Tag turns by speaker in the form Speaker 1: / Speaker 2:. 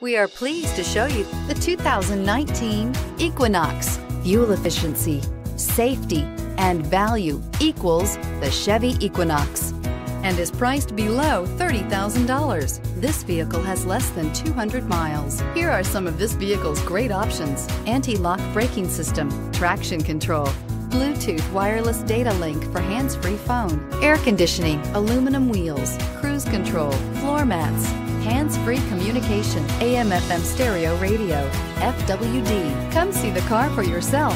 Speaker 1: We are pleased to show you the 2019 Equinox. Fuel efficiency, safety, and value equals the Chevy Equinox and is priced below $30,000. This vehicle has less than 200 miles. Here are some of this vehicle's great options. Anti-lock braking system, traction control, Bluetooth wireless data link for hands-free phone, air conditioning, aluminum wheels, cruise control, floor mats, hands-free communication, AM FM stereo radio, FWD. Come see the car for yourself.